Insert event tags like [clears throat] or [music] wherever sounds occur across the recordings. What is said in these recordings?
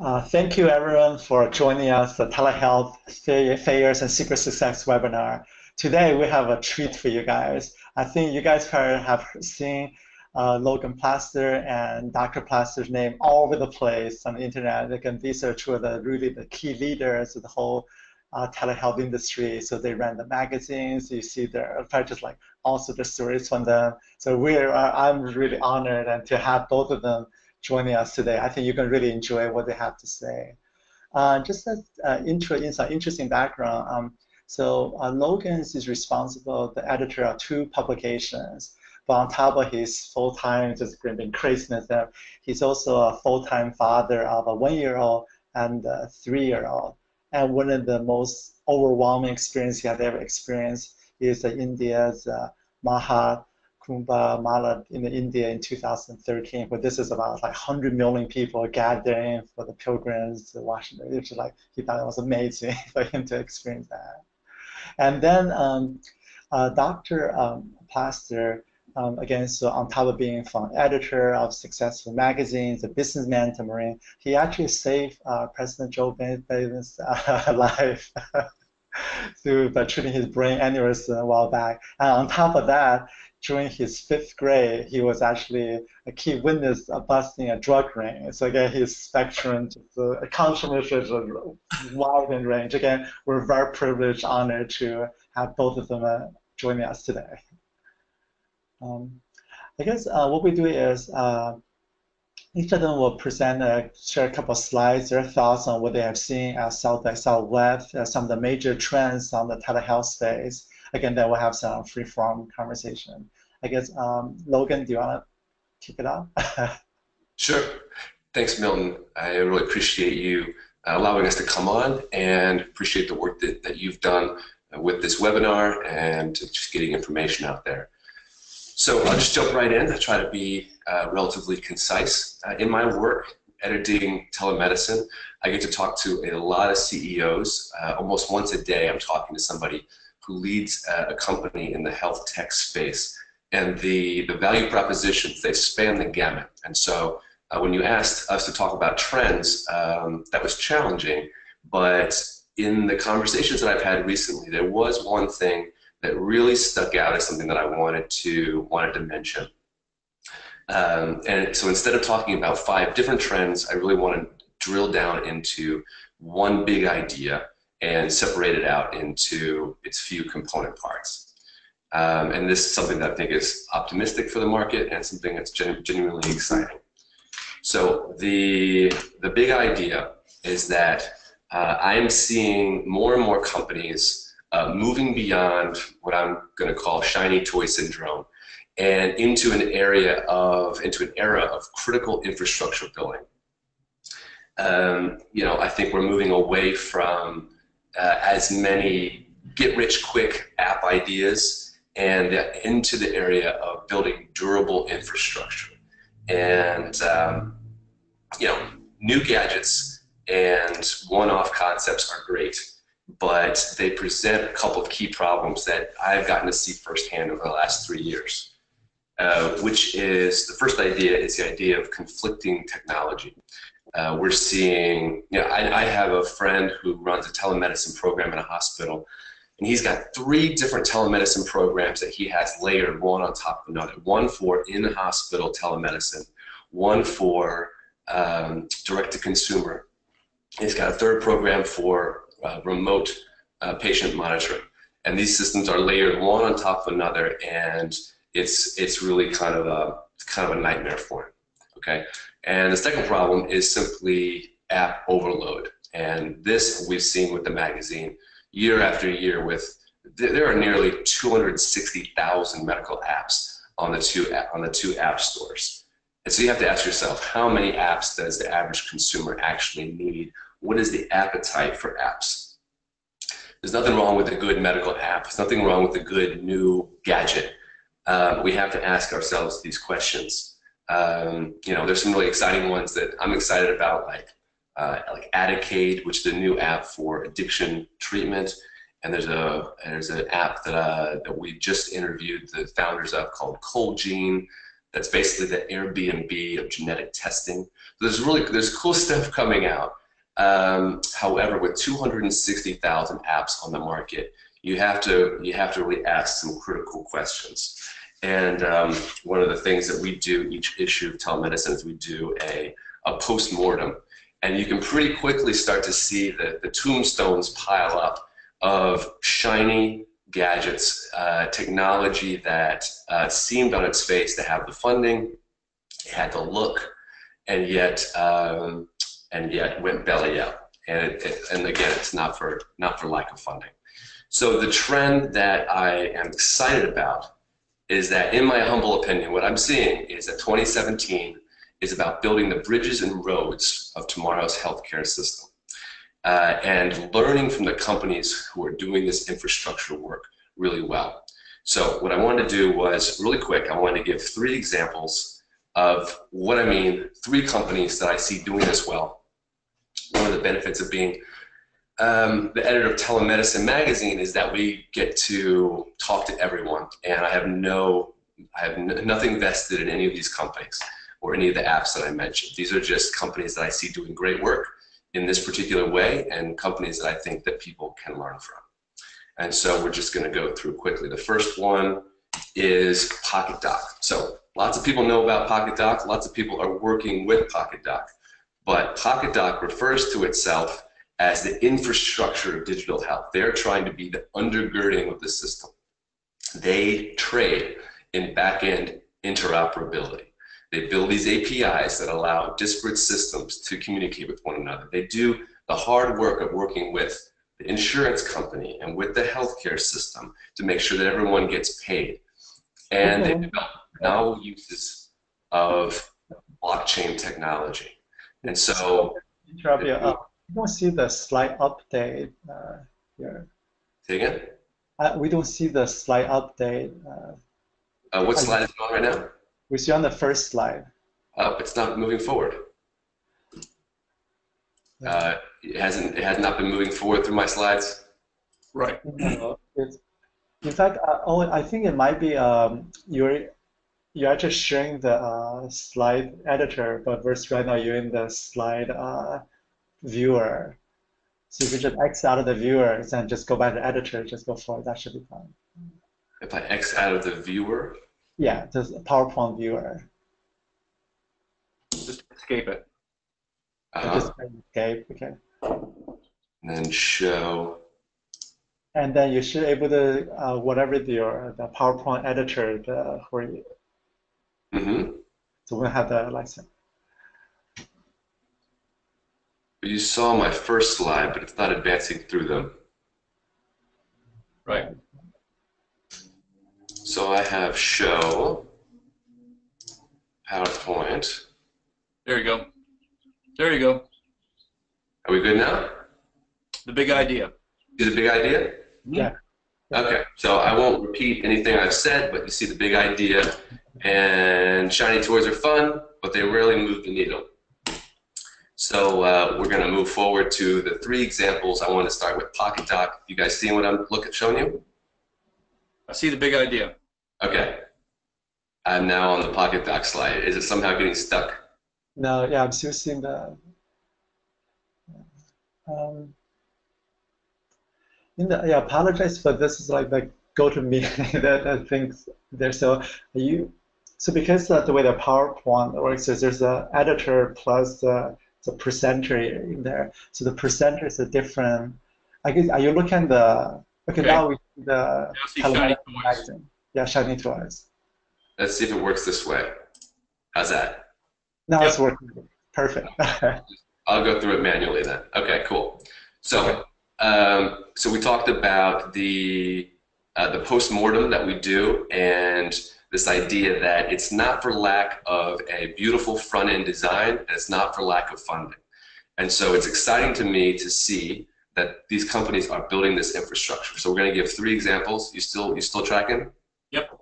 Uh, thank you everyone for joining us the telehealth failures and secret success webinar. Today we have a treat for you guys. I think you guys probably have seen uh, Logan Plaster and Dr. Plaster's name all over the place on the internet. Again, these are two of the really the key leaders of the whole uh, telehealth industry. So they ran the magazines. You see their just like also the stories from them. So we're uh, I'm really honored and to have both of them joining us today. I think you can really enjoy what they have to say. Uh, just as uh, intro, some interesting background. Um, so uh, Logan is responsible, the editor of two publications. But on top of his full-time just been craziness, he's also a full-time father of a one-year-old and a three-year-old. And one of the most overwhelming experiences he has ever experienced is uh, India's uh, Maha Kumbh Mela in India in 2013, where this is about like 100 million people gathering for the pilgrims to Washington. Was like he thought it was amazing [laughs] for him to experience that. And then um, uh, Dr. Um, Plaster, um, again, so on top of being an editor of successful magazines, a businessman to Marine, he actually saved uh, President Joe Biden's uh, [laughs] life [laughs] through by treating his brain aneurysm a while back. And on top of that, during his fifth grade, he was actually a key witness of busting a drug ring. So again, his spectrum, the accomplishments are wide range. Again, we're very privileged, honored to have both of them uh, joining us today. Um, I guess uh, what we do is uh, each of them will present, uh, share a couple of slides, their thoughts on what they have seen at South by Southwest, uh, some of the major trends on the telehealth space, again, then we'll have some free-form conversation. I guess, um, Logan, do you want to kick it off? [laughs] sure. Thanks, Milton. I really appreciate you uh, allowing us to come on and appreciate the work that, that you've done with this webinar and just getting information out there. So I'll just jump right in. I try to be uh, relatively concise. Uh, in my work, editing telemedicine, I get to talk to a lot of CEOs. Uh, almost once a day, I'm talking to somebody who leads a company in the health tech space. And the, the value propositions, they span the gamut. And so uh, when you asked us to talk about trends, um, that was challenging. But in the conversations that I've had recently, there was one thing that really stuck out as something that I wanted to wanted to mention. Um, and so instead of talking about five different trends, I really want to drill down into one big idea and separate it out into its few component parts. Um, and this is something that I think is optimistic for the market and something that's gen genuinely exciting. So the, the big idea is that uh, I'm seeing more and more companies uh, moving beyond what I'm going to call shiny toy syndrome and into an area of into an era of critical infrastructure building. Um, you know, I think we're moving away from uh, as many get-rich-quick app ideas and into the area of building durable infrastructure. And, um, you know, new gadgets and one-off concepts are great, but they present a couple of key problems that I've gotten to see firsthand over the last three years. Uh, which is the first idea is the idea of conflicting technology. Uh, we're seeing, you know, I, I have a friend who runs a telemedicine program in a hospital, and he's got three different telemedicine programs that he has layered one on top of another. One for in-hospital telemedicine, one for um, direct-to-consumer. He's got a third program for uh, remote uh, patient monitoring. And these systems are layered one on top of another, and it's it's really kind of a kind of a nightmare for him. Okay, and the second problem is simply app overload. And this we've seen with the magazine year after year with, there are nearly 260,000 medical apps on the, two, on the two app stores. And so you have to ask yourself, how many apps does the average consumer actually need? What is the appetite for apps? There's nothing wrong with a good medical app. There's nothing wrong with a good new gadget. Um, we have to ask ourselves these questions. Um, you know, there's some really exciting ones that I'm excited about, like uh, like Addicaid, which is a new app for addiction treatment. And there's a there's an app that uh, that we just interviewed the founders of called Cold Gene. That's basically the Airbnb of genetic testing. So there's really there's cool [laughs] stuff coming out. Um, however, with 260,000 apps on the market, you have to you have to really ask some critical questions. And um, one of the things that we do each issue of telemedicine is we do a, a post-mortem. And you can pretty quickly start to see the, the tombstones pile up of shiny gadgets, uh, technology that uh, seemed on its face to have the funding, it had the look, and yet um, and yet went belly up. And, it, it, and again, it's not for not for lack of funding. So the trend that I am excited about is that, in my humble opinion, what I'm seeing is that 2017 is about building the bridges and roads of tomorrow's healthcare system. Uh, and learning from the companies who are doing this infrastructure work really well. So what I wanted to do was really quick, I wanted to give three examples of what I mean, three companies that I see doing this well. One of the benefits of being um, the editor of Telemedicine Magazine is that we get to talk to everyone, and I have no, I have nothing vested in any of these companies or any of the apps that I mentioned. These are just companies that I see doing great work in this particular way, and companies that I think that people can learn from. And so we're just going to go through quickly. The first one is PokitDok. So lots of people know about PokitDok. Lots of people are working with PokitDok. But PokitDok refers to itself as the infrastructure of digital health. They're trying to be the undergirding of the system. They trade in back-end interoperability. They build these APIs that allow disparate systems to communicate with one another. They do the hard work of working with the insurance company and with the healthcare system to make sure that everyone gets paid. And they develop novel uses of blockchain technology. And so, we don't see the slide update uh, here. Say again? Uh, we don't see the slide update. Uh, uh what slide is it on right now? We see on the first slide. Oh, it's not moving forward. Uh, it hasn't. It has not been moving forward through my slides. Right. No, in fact, uh, oh, I think it might be um, you're you're just sharing the uh, slide editor, but versus right now you're in the slide uh, viewer. So if you just X out of the viewer and just go by the editor, just go forward, that should be fine. If I X out of the viewer? Yeah, just PowerPoint viewer. Just escape it. Uh -huh. Just escape, okay. And then show. And then you should be able to, uh, whatever your the PowerPoint editor the, for you. Mm-hmm. So we have the license. You saw my first slide, but it's not advancing through them. Right. So I have show, PowerPoint. There you go. There you go. Are we good now? The big idea. See the big idea? Yeah. Okay, so I won't repeat anything I've said, but you see the big idea. And shiny toys are fun, but they rarely move the needle. So uh, we're going to move forward to the three examples. I want to start with PokitDok. You guys see what I'm looking at showing you? I see the big idea. Okay. I'm now on the PokitDok slide. Is it somehow getting stuck? No, yeah, I'm still seeing the. Um, in the, yeah, I apologize for this. Is like the GoToMeeting [laughs] that I think there. So you, so because uh, the way the PowerPoint works is there's an editor plus the the presenter in there. So the presenter is a different. I guess are you looking at the okay, okay. now we see the shiny toys. Yeah, shiny toys. Let's see if it works this way. How's that? Now yep. it's working. Perfect. [laughs] I'll go through it manually then. Okay, cool. So, um, so we talked about the uh, the post mortem that we do and this idea that it's not for lack of a beautiful front end design and it's not for lack of funding. And so it's exciting to me to see that these companies are building this infrastructure. So we're going to give three examples. You still you still tracking? Yep.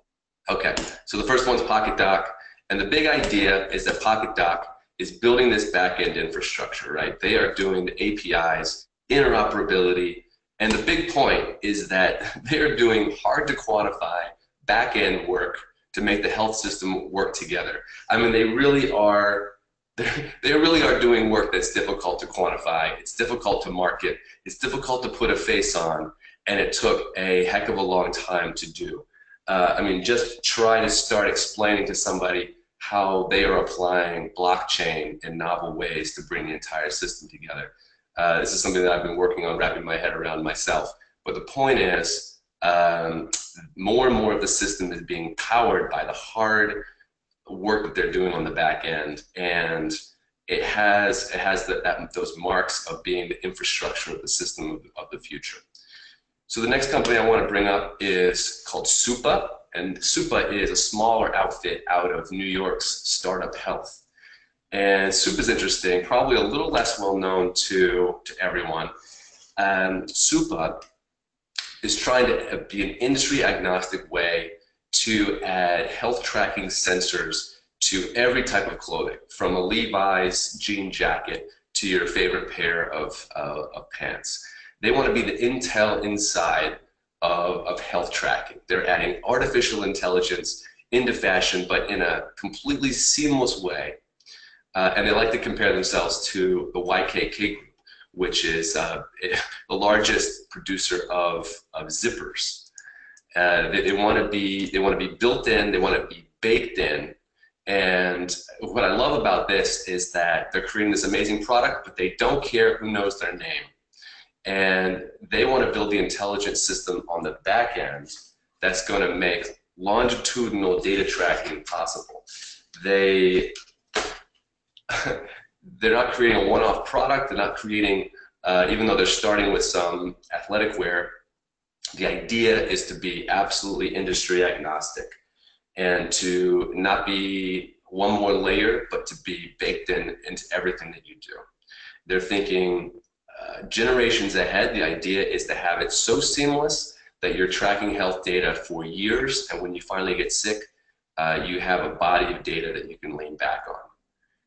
Okay. So the first one's PokitDok, and the big idea is that PokitDok is building this back-end infrastructure, right? They are doing the APIs, interoperability, and the big point is that [laughs] they are doing hard to quantify back-end work to make the health system work together. I mean, they really are. [laughs] They really are doing work that's difficult to quantify. It's difficult to market. It's difficult to put a face on, and it took a heck of a long time to do. Uh, I mean, just try to start explaining to somebody how they are applying blockchain in novel ways to bring the entire system together. Uh, this is something that I've been working on wrapping my head around myself. But the point is, um, more and more of the system is being powered by the hard work that they're doing on the back end, and it has it has the, that, those marks of being the infrastructure of the system of, of the future. So the next company I want to bring up is called Supa, and Supa is a smaller outfit out of New York's Startup Health. And Supa is interesting, probably a little less well known to, to everyone. Um, Supa is trying to be an industry agnostic way to add health tracking sensors to every type of clothing, from a Levi's jean jacket to your favorite pair of, uh, of pants. They want to be the intel inside of, of health tracking. They're adding artificial intelligence into fashion, but in a completely seamless way. Uh, and they like to compare themselves to the YKK group, which is uh, [laughs] the largest producer of, of zippers. Uh, they, they want to be they want to be built in. They want to be baked in. And what I love about this is that they're creating this amazing product, but they don't care who knows their name. And they want to build the intelligence system on the back end that's going to make longitudinal data tracking possible. They [laughs] they're not creating a one-off product. They're not creating, uh, even though they're starting with some athletic wear. The idea is to be absolutely industry agnostic and to not be one more layer, but to be baked in into everything that you do. They're thinking uh, generations ahead, the idea is to have it so seamless that you're tracking health data for years, and when you finally get sick, uh, you have a body of data that you can lean back on.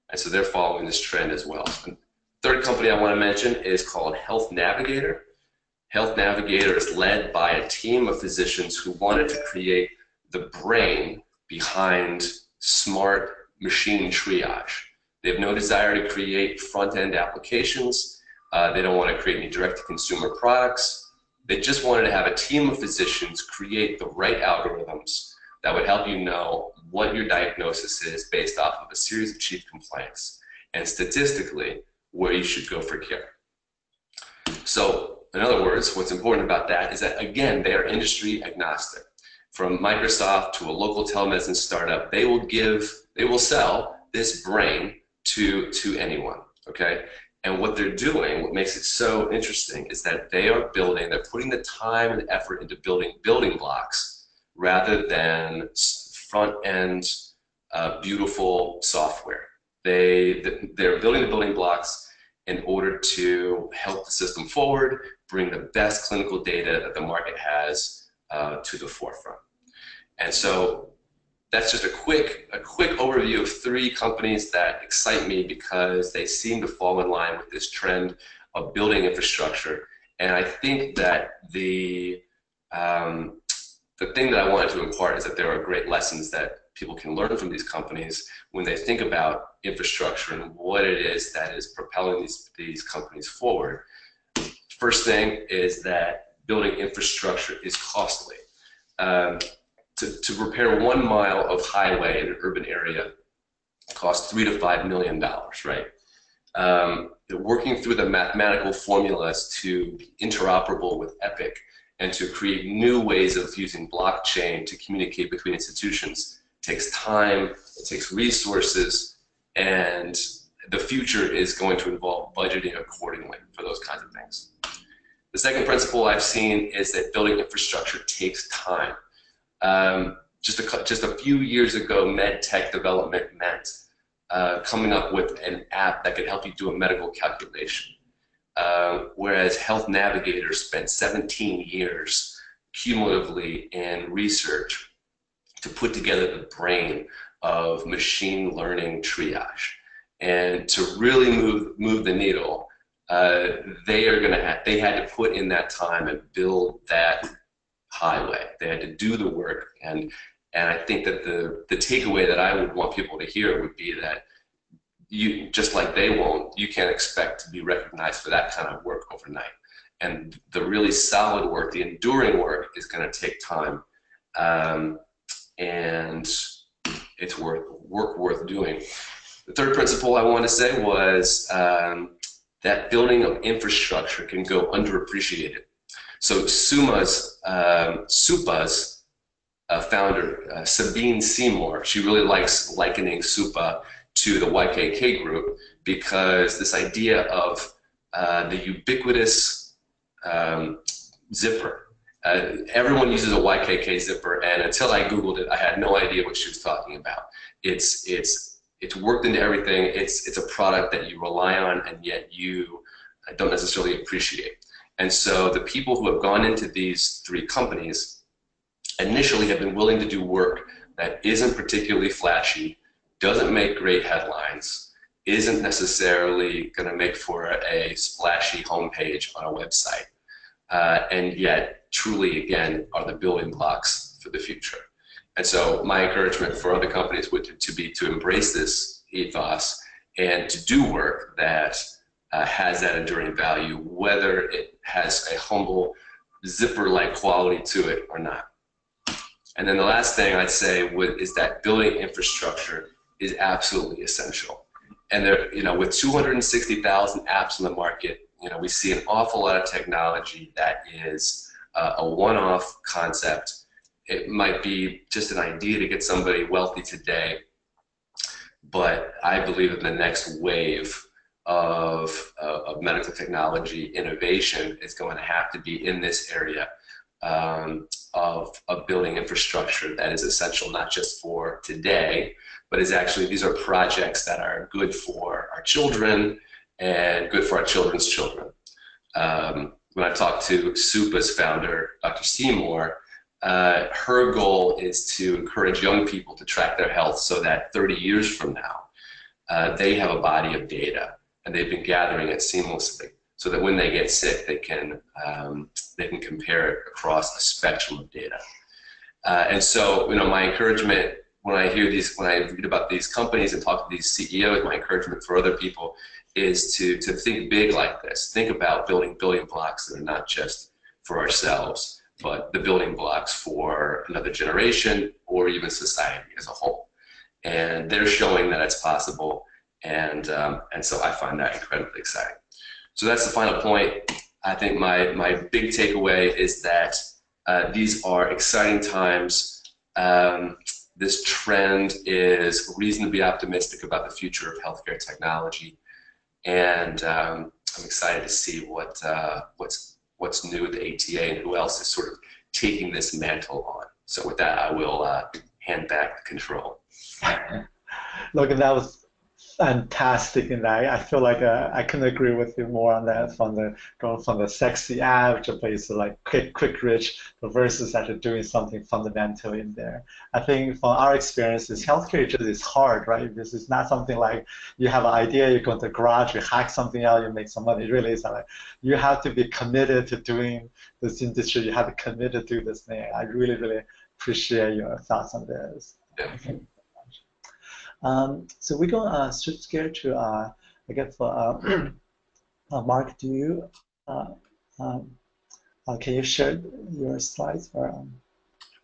And so they're following this trend as well. And third company I want to mention is called Health Navigator. Health Navigator is led by a team of physicians who wanted to create the brain behind smart machine triage. They have no desire to create front-end applications. Uh, they don't want to create any direct-to-consumer products. They just wanted to have a team of physicians create the right algorithms that would help you know what your diagnosis is based off of a series of chief complaints and statistically where you should go for care. So, in other words, what's important about that is that, again, they are industry agnostic. From Microsoft to a local telemedicine startup, they will give, they will sell this brain to, to anyone, okay? And what they're doing, what makes it so interesting, is that they are building, they're putting the time and effort into building building blocks rather than front end uh, beautiful software. They, they're building the building blocks in order to help the system forward, bring the best clinical data that the market has uh, to the forefront. And so that's just a quick a quick overview of three companies that excite me because they seem to fall in line with this trend of building infrastructure. And I think that the um, the thing that I wanted to impart is that there are great lessons that people can learn from these companies when they think about infrastructure and what it is that is propelling these these companies forward. First thing is that building infrastructure is costly. Um, to, to repair one mile of highway in an urban area costs three to five million dollars, right? Um, working through the mathematical formulas to be interoperable with Epic and to create new ways of using blockchain to communicate between institutions takes time, it takes resources, and the future is going to involve budgeting accordingly for those kinds of things. The second principle I've seen is that building infrastructure takes time. Um, just a just a few years ago, med tech development meant uh, coming up with an app that could help you do a medical calculation. Uh, whereas Health Navigator spent 17 years cumulatively in research to put together the brain of machine learning triage. And to really move move the needle, uh, they are going to have they had to put in that time and build that highway. They had to do the work and And I think that the, the takeaway that I would want people to hear would be that you, just like they won't, you can't expect to be recognized for that kind of work overnight. And the really solid work, the enduring work, is going to take time. Um, and it's worth work worth doing. The third principle I want to say was um, that building of infrastructure can go underappreciated. So Suma's, um, Supa's uh, founder, uh, Sabine Seymour, she really likes likening Supa to the YKK group because this idea of uh, the ubiquitous um, zipper. Uh, everyone uses a YKK zipper, and until I Googled it, I had no idea what she was talking about. It's, it's, it's worked into everything. It's, it's a product that you rely on, and yet you don't necessarily appreciate. And so the people who have gone into these three companies initially have been willing to do work that isn't particularly flashy, doesn't make great headlines, isn't necessarily going to make for a splashy homepage on a website, uh, and yet truly, again, are the building blocks for the future. And so my encouragement for other companies would to be to embrace this ethos and to do work that uh, has that enduring value, whether it has a humble zipper-like quality to it or not. And then the last thing I'd say would, is that building infrastructure is absolutely essential. And there, you know, with 260,000 apps in the market, you know, we see an awful lot of technology that is uh, a one-off concept. It might be just an idea to get somebody wealthy today, but I believe in the next wave of, uh, of medical technology innovation is going to have to be in this area um, of, of building infrastructure that is essential not just for today, but is actually these are projects that are good for our children and good for our children's children. Um, when I talked to SUPA's founder, Dr. Seymour, uh, her goal is to encourage young people to track their health so that 30 years from now, uh, they have a body of data and they've been gathering it seamlessly so that when they get sick, they can, um, they can compare it across a spectrum of data. Uh, and so, you know, my encouragement when I hear these, when I read about these companies and talk to these CEOs, my encouragement for other people is to, to think big like this. Think about building building blocks that are not just for ourselves, but the building blocks for another generation or even society as a whole. And they're showing that it's possible and um, and so I find that incredibly exciting. So that's the final point. I think my my big takeaway is that uh, these are exciting times. Um, this trend is reason to be optimistic about the future of healthcare technology, and um, I'm excited to see what uh, what's what's new with the ATA and who else is sort of taking this mantle on. So with that, I will uh, hand back the control. Look, that was fantastic in that. I feel like uh, I can agree with you more on that from the going from the sexy app to places like quick, quick, rich versus actually doing something fundamental in there. I think from our experiences, healthcare just is hard, right? This is not something like you have an idea, you go to the garage, you hack something out, you make some money. It really is like you have to be committed to doing this industry. You have to commit to do this thing. I really, really appreciate your thoughts on this. Yeah. Um, so we're going to uh, switch gear to, uh, I guess, for uh, [clears throat] uh, Mark, do you, uh, um, uh, can you share your slides? Or, um...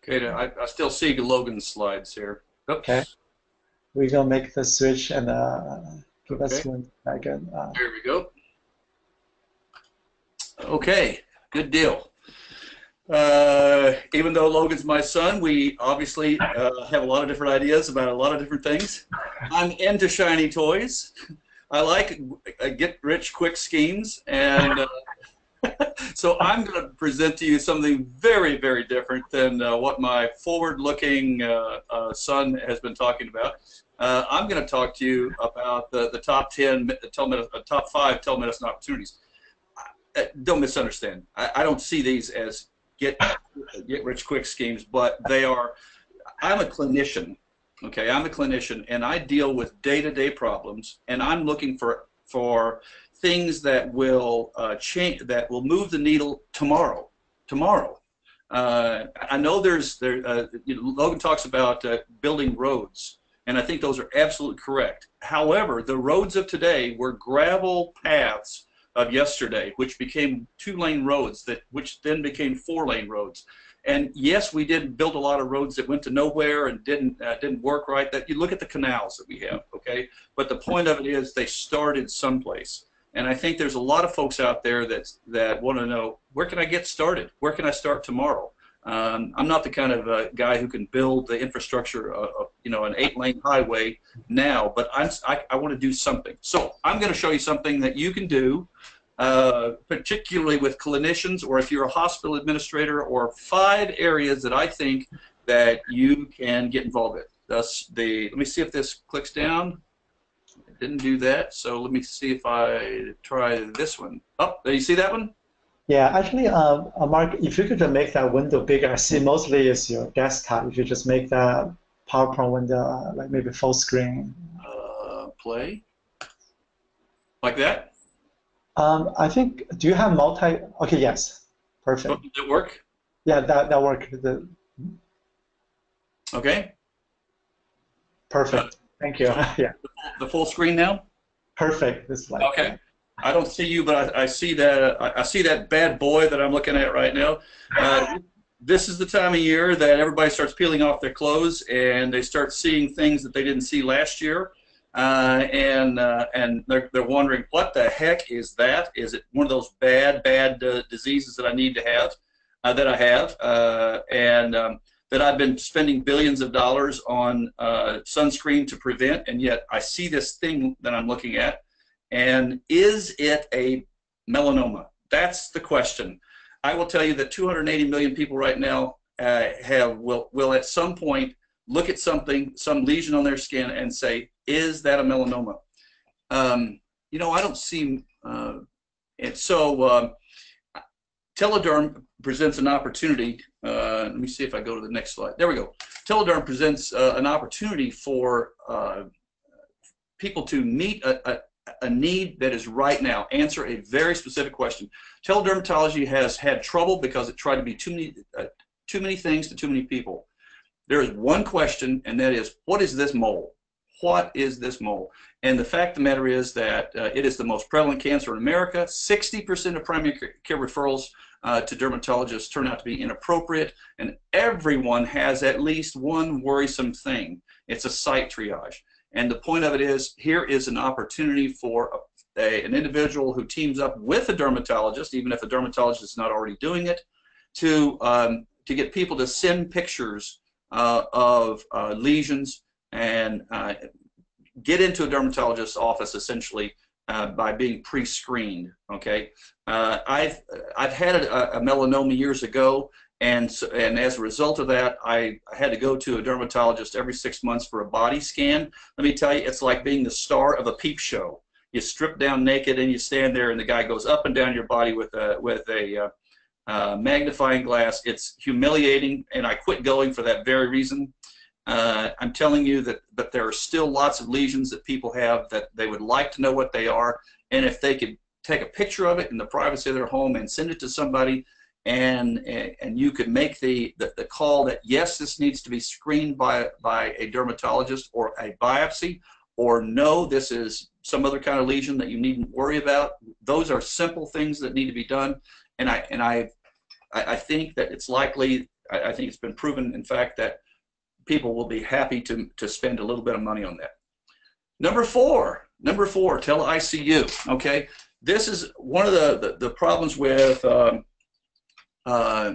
Okay, I, I still see Logan's slides here. Oops. Okay. We're going to make the switch and give okay. us one second. There we go. Okay, good deal. Uh, even though Logan's my son, we obviously uh, have a lot of different ideas about a lot of different things. I'm into shiny toys. I like uh, get rich quick schemes, and uh, [laughs] so I'm going to present to you something very, very different than uh, what my forward-looking uh, son has been talking about. I'm going to talk to you about the, the top 10, top five telemedicine opportunities. Don't misunderstand. I, I don't see these as get get rich quick schemes, but they are. I'm a clinician. Okay, I'm a clinician, and I deal with day-to-day problems, and I'm looking for for things that will uh, change that will move the needle tomorrow. Tomorrow, Uh, I know there's there. Uh, you know, Logan talks about uh, building roads, and I think those are absolutely correct. However, the roads of today were gravel paths of yesterday, which became two-lane roads that which then became four-lane roads. And yes, we did build a lot of roads that went to nowhere and didn't uh, didn't work right. That you look at the canals that we have, okay. But the point of it is they started someplace. And I think there's a lot of folks out there that that want to know where can I get started? Where can I start tomorrow? Um, I'm not the kind of uh, guy who can build the infrastructure, of, of, you know, an eight-lane highway now, but I'm, I, I want to do something. So I'm going to show you something that you can do uh, particularly with clinicians or if you're a hospital administrator or five areas that I think that you can get involved with. Thus, the, let me see if this clicks down. It didn't do that, so let me see if I try this one. Oh, there you see that one? Yeah, actually, uh, uh, Mark, if you could just make that window bigger, I see mostly is your desktop. If you just make that PowerPoint window uh, like maybe full screen. Uh, play. Like that? Um, I think, do you have multi, okay, yes, perfect. Oh, did it work? Yeah, that, that worked. The, okay. Perfect, uh, thank you, [laughs] yeah. The full screen now? Perfect, this like. Okay. I don't see you, but I, I see that I, I, see that bad boy that I'm looking at right now. Uh, this is the time of year that everybody starts peeling off their clothes and they start seeing things that they didn't see last year. Uh, and uh, and they're, they're wondering what the heck is that? Is it one of those bad bad uh, diseases that I need to have, uh, that I have, uh, and um, that I've been spending billions of dollars on sunscreen to prevent, and yet I see this thing that I'm looking at, and is it a melanoma? That's the question. I will tell you that 280 million people right now have will will at some point look at something, some lesion on their skin, and say, is that a melanoma? Um, you know, I don't see uh, it. So uh, Telederm presents an opportunity. Uh, let me see if I go to the next slide. There we go. Telederm presents uh, an opportunity for uh, people to meet a, a, a, need that is right now, answer a very specific question. Teledermatology has had trouble because it tried to be too many, uh, too many things to too many people. There is one question, and that is, what is this mole? What is this mole? And the fact of the matter is that uh, it is the most prevalent cancer in America. 60% of primary care referrals uh, to dermatologists turn out to be inappropriate, and everyone has at least one worrisome thing. It's a site triage. And the point of it is, here is an opportunity for a, a, an individual who teams up with a dermatologist, even if the dermatologist is not already doing it, to, um, to get people to send pictures uh, of uh, lesions and uh, get into a dermatologist's office essentially uh, by being pre-screened. Okay, uh, I've I've had a, a, melanoma years ago, and so, and as a result of that, I, I, had to go to a dermatologist every six months for a body scan. Let me tell you, it's like being the star of a peep show. You strip down naked and you stand there, and the guy goes up and down your body with a with a uh, uh, magnifying glass. It's humiliating, and I quit going for that very reason. Uh, I'm telling you that, that there are still lots of lesions that people have that they would like to know what they are, and if they could take a picture of it in the privacy of their home and send it to somebody, and and you could make the, the, the call that yes, this needs to be screened by by a dermatologist or a biopsy, or no, this is some other kind of lesion that you needn't worry about. Those are simple things that need to be done, and I and I I, think that it's likely. I, I think it's been proven, in fact, that people will be happy to, to spend a little bit of money on that. Number four, number four, tele-ICU, okay? This is one of the, the, the problems with um, uh,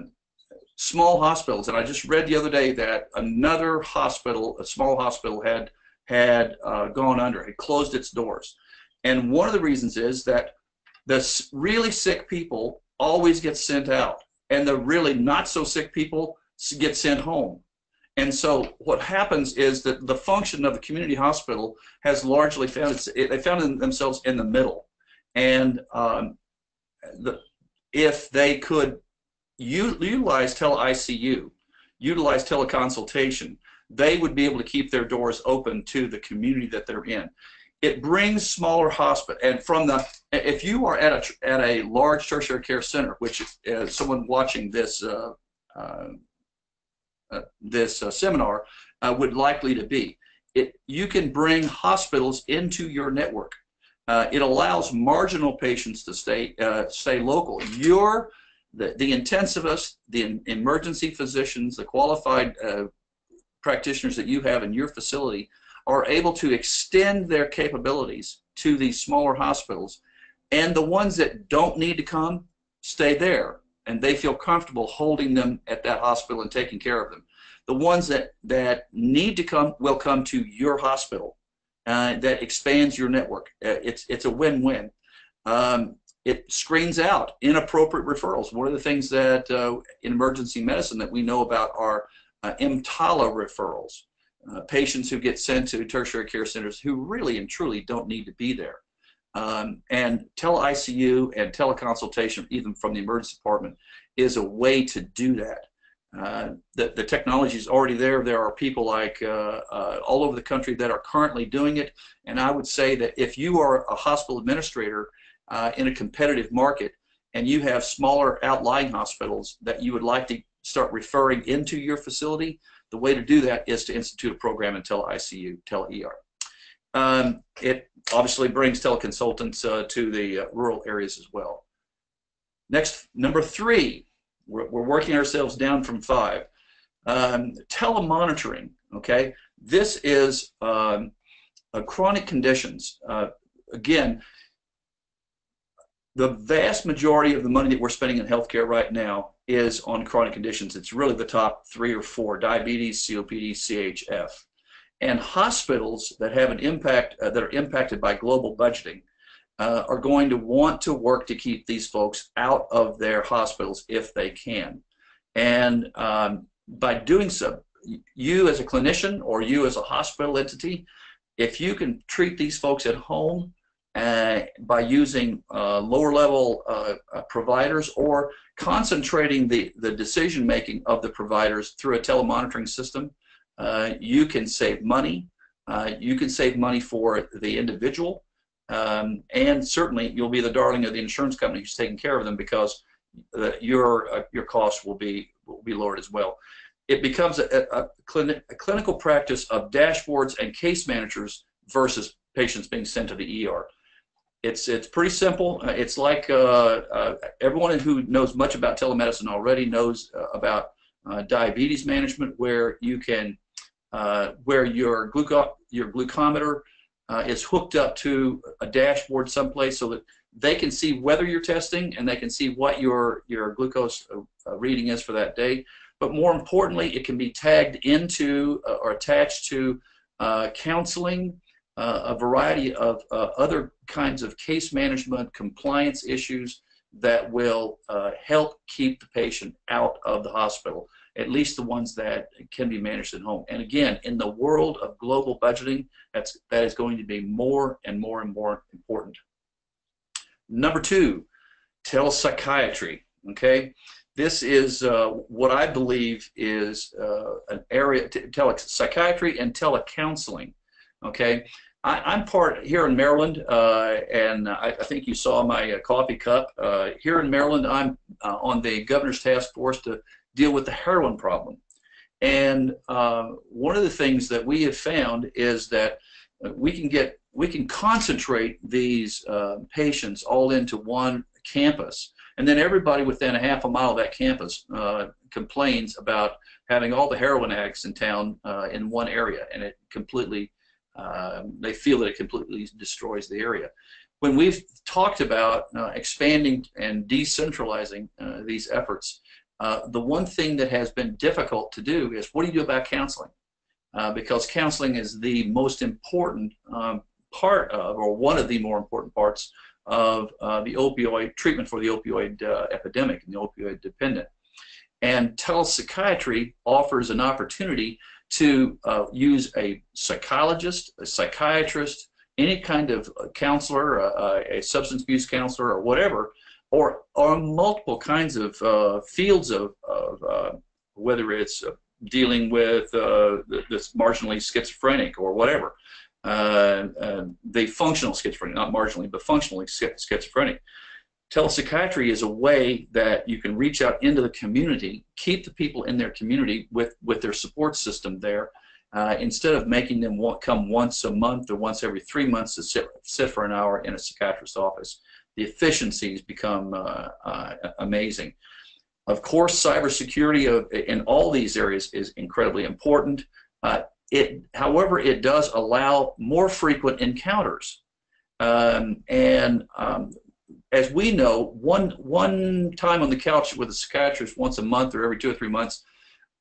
small hospitals, and I just read the other day that another hospital, a small hospital, had had uh, gone under, had closed its doors. And one of the reasons is that the really sick people always get sent out, and the really not so sick people get sent home. And so what happens is that the function of the community hospital has largely found its, they found themselves in the middle. And um, the, if they could utilize tele-ICU, utilize teleconsultation, they would be able to keep their doors open to the community that they're in. It brings smaller hospital, and from the, if you are at a, at a large tertiary care center, which uh, someone watching this uh, uh, this uh, seminar uh, would likely to be. It, you can bring hospitals into your network. Uh, it allows marginal patients to stay stay local. Your the, the intensivists, the emergency physicians, the qualified practitioners that you have in your facility are able to extend their capabilities to these smaller hospitals. And the ones that don't need to come stay there and they feel comfortable holding them at that hospital and taking care of them. The ones that, that need to come will come to your hospital. Uh, that expands your network. Uh, it's, it's a win-win. Um, it screens out inappropriate referrals. One of the things that uh, in emergency medicine that we know about are uh, referrals, uh, patients who get sent to tertiary care centers who really and truly don't need to be there. Um, and tele-ICU and teleconsultation, even from the emergency department, is a way to do that. Uh, the, the technology is already there. There are people like uh, uh, all over the country that are currently doing it. And I would say that if you are a hospital administrator uh, in a competitive market and you have smaller outlying hospitals that you would like to start referring into your facility, the way to do that is to institute a program in tele-ICU, tele-ER. Um, it obviously brings teleconsultants uh, to the uh, rural areas as well. Next, number three, we're, working ourselves down from five. Um, telemonitoring, okay? This is um, chronic conditions. Uh, again, the vast majority of the money that we're spending in healthcare right now is on chronic conditions. It's really the top three or four, diabetes, COPD, CHF and hospitals that have an impact uh, that are impacted by global budgeting uh, are going to want to work to keep these folks out of their hospitals if they can. And um, by doing so, you as a clinician or you as a hospital entity, if you can treat these folks at home uh, by using uh, lower level uh, uh, providers or concentrating the, the decision making of the providers through a telemonitoring system, uh, you can save money. You can save money for the individual, um, and certainly you'll be the darling of the insurance company who's taking care of them because your your costs will be will be lowered as well. It becomes a, a, a clinical practice of dashboards and case managers versus patients being sent to the ER. It's it's pretty simple. Uh, it's like uh, uh, everyone who knows much about telemedicine already knows about diabetes management, where you can where your, gluco your glucometer is hooked up to a dashboard someplace so that they can see whether you're testing and they can see what your, your glucose reading is for that day. But more importantly, it can be tagged into or attached to uh, counseling, a variety of other kinds of case management, compliance issues that will help keep the patient out of the hospital at least the ones that can be managed at home. And again, in the world of global budgeting, that's, that is going to be more and more and more important. Number two, telepsychiatry, okay? This is uh, what I believe is uh, an area, telepsychiatry and telecounseling, okay? I, am part here in Maryland, uh, and I, I, think you saw my uh, coffee cup. Uh, here in Maryland, I'm uh, on the governor's task force to deal with the heroin problem. And um, one of the things that we have found is that we can get we can concentrate these uh, patients all into one campus, and then everybody within a half a mile of that campus uh, complains about having all the heroin addicts in town in one area, and it completely um, they feel that it completely destroys the area. When we've talked about uh, expanding and decentralizing uh, these efforts, uh, the one thing that has been difficult to do is what do you do about counseling? Uh, because counseling is the most important um, part of, or one of the more important parts of uh, the opioid treatment for the opioid epidemic and the opioid dependent. And telepsychiatry offers an opportunity to uh, use a psychologist, a psychiatrist, any kind of counselor, a substance abuse counselor, or whatever, or, or multiple kinds of uh, fields of, of uh, whether it's uh, dealing with uh, this marginally schizophrenic or whatever. Uh, uh, the functional schizophrenic, not marginally, but functionally schizophrenic. Telepsychiatry is a way that you can reach out into the community, keep the people in their community with, with their support system there, uh, instead of making them come once a month or once every three months to sit, sit for an hour in a psychiatrist's office. The efficiencies become uh, uh, amazing. Of course, cybersecurity of, in all these areas is incredibly important. It, however, it does allow more frequent encounters. Um, and um, as we know, one one time on the couch with a psychiatrist once a month or every two or three months,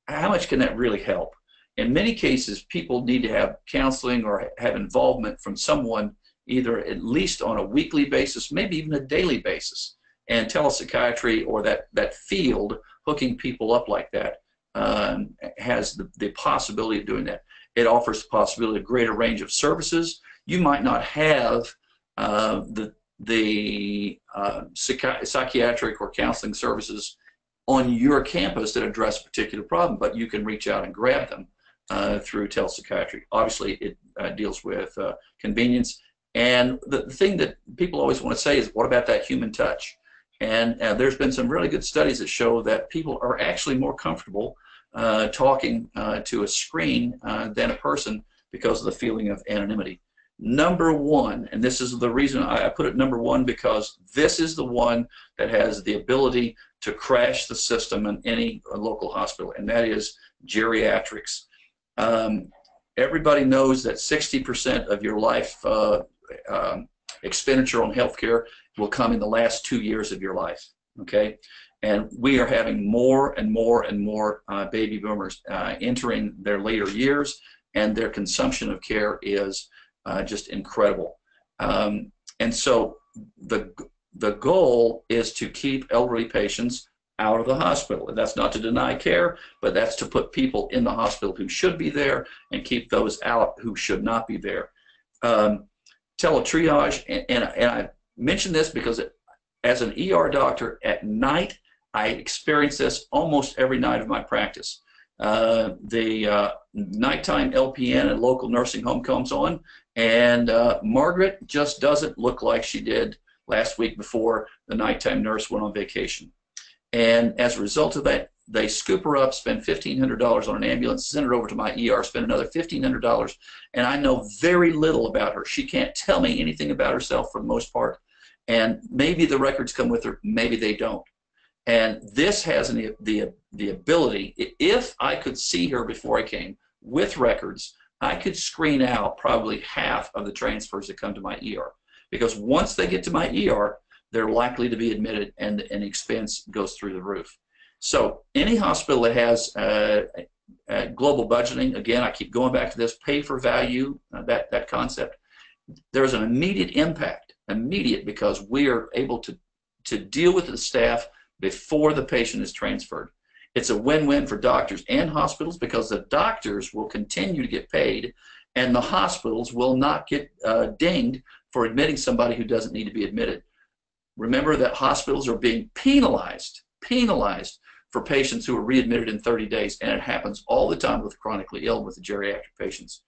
how much can that really help? In many cases, people need to have counseling or have involvement from someone either at least on a weekly basis, maybe even a daily basis. And telepsychiatry or that, that field, hooking people up like that, um, has the, the possibility of doing that. It offers the possibility of greater range of services. You might not have uh, the the uh, psychi psychiatric or counseling services on your campus that address a particular problem, but you can reach out and grab them uh, through telepsychiatry. Obviously, it uh, deals with uh, convenience. And the, the, thing that people always want to say is, what about that human touch? And uh, there's been some really good studies that show that people are actually more comfortable uh, talking to a screen than a person because of the feeling of anonymity number one, and this is the reason I put it number one because this is the one that has the ability to crash the system in any local hospital, and that is geriatrics. Um, everybody knows that 60% of your life uh, um, expenditure on healthcare will come in the last two years of your life. Okay, and we are having more and more and more uh, baby boomers uh, entering their later years, and their consumption of care is uh, just incredible. Um, and so the the goal is to keep elderly patients out of the hospital. And that's not to deny care, but that's to put people in the hospital who should be there and keep those out who should not be there. Um, teletriage, and, and, and I mention this because it, as an ER doctor at night, I experience this almost every night of my practice. Uh, the uh, nighttime LPN at local nursing home comes on, and uh, Margaret just doesn't look like she did last week before the nighttime nurse went on vacation. And as a result of that, they scoop her up, spend $1,500 on an ambulance, send her over to my ER, spend another $1,500, and I know very little about her. She can't tell me anything about herself for the most part. And maybe the records come with her, maybe they don't. And this has an, the, the ability, if I could see her before I came with records, I could screen out probably half of the transfers that come to my ER. Because once they get to my ER, they're likely to be admitted and, and expense goes through the roof. So any hospital that has uh, uh, global budgeting, again, I keep going back to this, pay for value, uh, that, that concept, there's an immediate impact, immediate because we are able to, to deal with the staff before the patient is transferred. It's a win-win for doctors and hospitals because the doctors will continue to get paid and the hospitals will not get uh, dinged for admitting somebody who doesn't need to be admitted. Remember that hospitals are being penalized, penalized for patients who are readmitted in 30 days, and it happens all the time with chronically ill with the geriatric patients.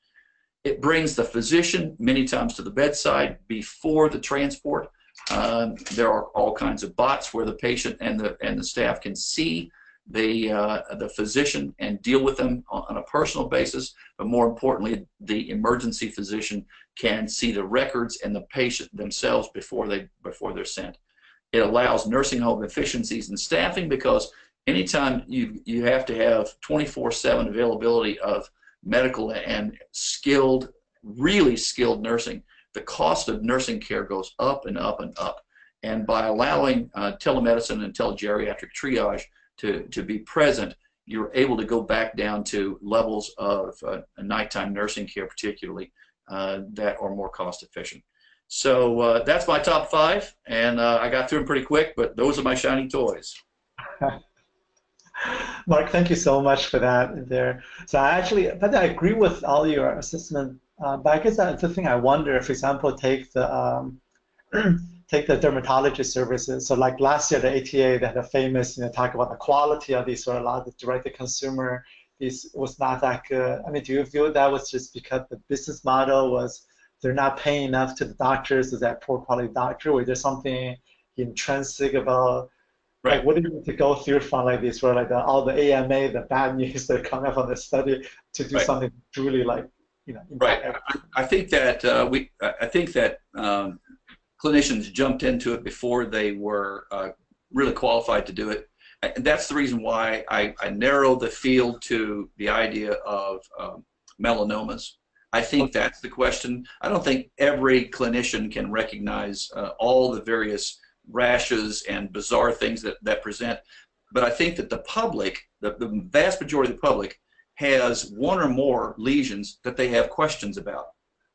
It brings the physician many times to the bedside before the transport. Um, there are all kinds of bots where the patient and the and the staff can see the, uh, the physician and deal with them on, a personal basis, but more importantly, the emergency physician can see the records and the patient themselves before, they, before they're sent. It allows nursing home efficiencies and staffing because anytime you, you have to have 24-7 availability of medical and skilled, really skilled nursing, the cost of nursing care goes up and up and up. And by allowing uh, telemedicine and telegeriatric triage, to, to be present, you're able to go back down to levels of uh, nighttime nursing care, particularly, uh, that are more cost efficient. So uh, that's my top five, and uh, I got through them pretty quick, but those are my shiny toys. [laughs] Mark, thank you so much for that there. So I actually, but I agree with all your assessment, uh, but I guess that's the thing I wonder, for example, take the um, [clears throat] take the dermatology services. So like last year, the ATA, they had a famous, you know, talk about the quality of these, or a lot of direct to consumer, this was not that good. I mean, do you feel that was just because the business model was they're not paying enough to the doctors, is that poor quality doctor, or is there something intrinsic about Right. Like, what do you need to go through from like this, where like the, all the AMA, the bad [laughs] news that come out from the study, to do right. something truly like, you know. Right. I, I, think that uh, we, I think that um, clinicians jumped into it before they were uh, really qualified to do it. And that's the reason why I, I narrowed the field to the idea of um, melanomas. I think that's the question. I don't think every clinician can recognize uh, all the various rashes and bizarre things that, that present. But I think that the public, the, the vast majority of the public, has one or more lesions that they have questions about.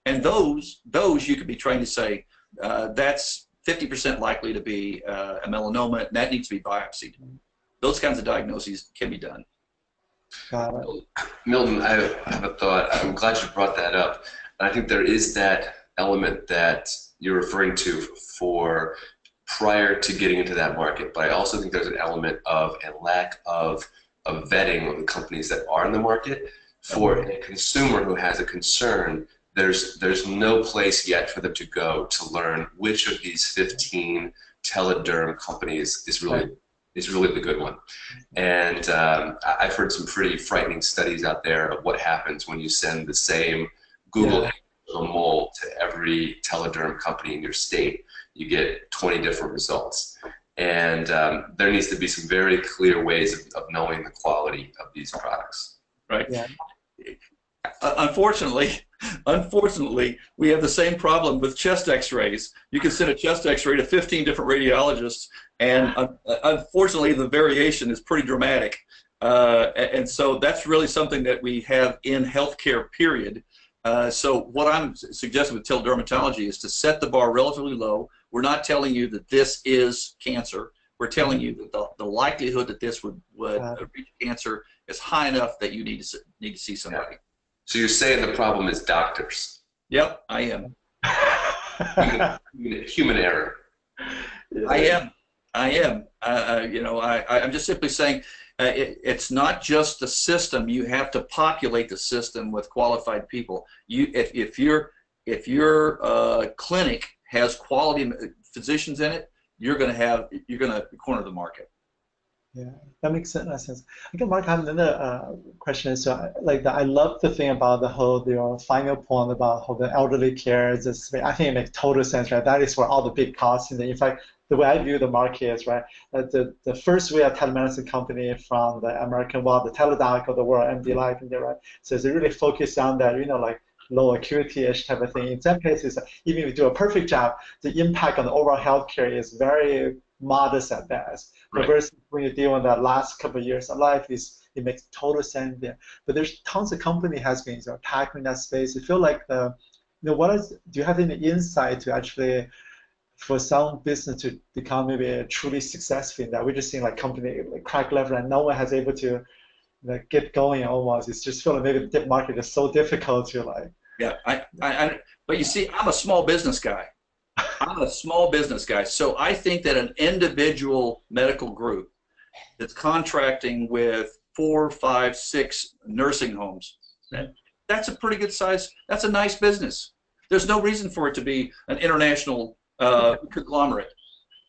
And those, those you could be trying to say, uh, that's 50% likely to be uh, a melanoma, and that needs to be biopsied. Those kinds of diagnoses can be done. Milton, I have a thought. I'm glad you brought that up. I think there is that element that you're referring to for prior to getting into that market. But I also think there's an element of a lack of, of vetting of the companies that are in the market. For a consumer who has a concern, there's there's no place yet for them to go to learn which of these 15 telederm companies is really is really the good one. And um, I've heard some pretty frightening studies out there of what happens when you send the same Google yeah. mole to every telederm company in your state you get 20 different results. And um, there needs to be some very clear ways of, of knowing the quality of these products. Right. Yeah. Uh, unfortunately, unfortunately, we have the same problem with chest X-rays. You can send a chest X-ray to 15 different radiologists, and uh, unfortunately, the variation is pretty dramatic. Uh, and so that's really something that we have in healthcare. Period. Uh, so what I'm suggesting with teledermatology is to set the bar relatively low. We're not telling you that this is cancer. We're telling you that the, the likelihood that this would, would uh, reach cancer is high enough that you need to need to see somebody. So you're saying the problem is doctors? Yep, I am. human, human, error. I am. I am. Uh, you know, I, I'm just simply saying uh, it, it's not just the system. You have to populate the system with qualified people. You, if, if your if your uh, clinic has quality physicians in it, you're going to have you're going to corner the market. Yeah, that makes sense. I think Mark, have another uh, question. So, like, the, I love the thing about the whole your final point about how the elderly care is. Just, I think it makes total sense, right? That is where all the big costs. And in fact, the way I view the market is right. The the first way of telemedicine company from the American world, the Teladoc of the world, MDLIVE, and right. So it's really focused on that, you know, like low acuity-ish type of thing. In some cases, even if you do a perfect job, the impact on the overall healthcare is very modest at best. Right. Versus when you deal with that last couple of years of life, is it makes total sense there. But there's tons of company has been you know, tackling that space. I feel like the, you know, what is? Do you have any insight to actually? For some business to become maybe truly successful in that, we're just seeing like company like crack level and no one has able to like get going almost. It's just feeling maybe the market is so difficult to like. Yeah, I, I, I, but you see, I'm a small business guy. I'm a small business guy, so I think that an individual medical group that's contracting with four, five, six nursing homes, that, that's a pretty good size. That's a nice business. There's no reason for it to be an international uh, conglomerate.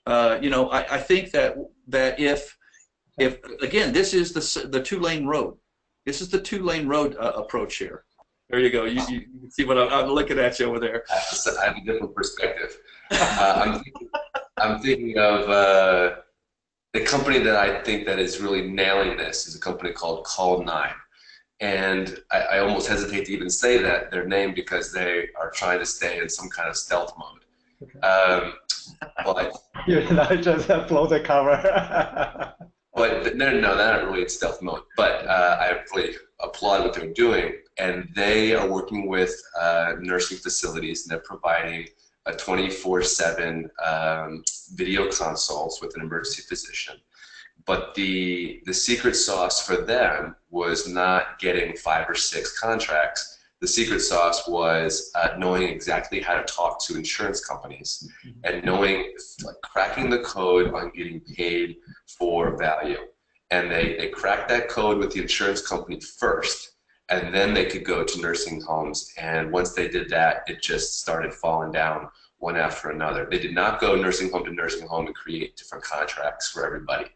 Uh, you know, I, I think that that if if again, this is the the two lane road. This is the two lane road uh, approach here. There you go. You, you can see what I'm, I'm, looking at you over there. I have a different perspective. Uh, I'm, thinking, I'm, thinking, of uh, the company that I think that is really nailing this is a company called Call9. And I, I, almost hesitate to even say that their name because they are trying to stay in some kind of stealth mode. Okay. Um, but [laughs] you're not just blow the cover. [laughs] but no, no, they're not really in stealth mode. But uh, I really applaud what they're doing, and they are working with uh, nursing facilities, and they're providing a 24/7 um, video consults with an emergency physician. But the the secret sauce for them was not getting five or six contracts the secret sauce was uh, knowing exactly how to talk to insurance companies mm-hmm. and knowing like cracking the code on getting paid for value and they, they cracked that code with the insurance company first and then they could go to nursing homes and once they did that it just started falling down one after another. They did not go nursing home to nursing home and create different contracts for everybody.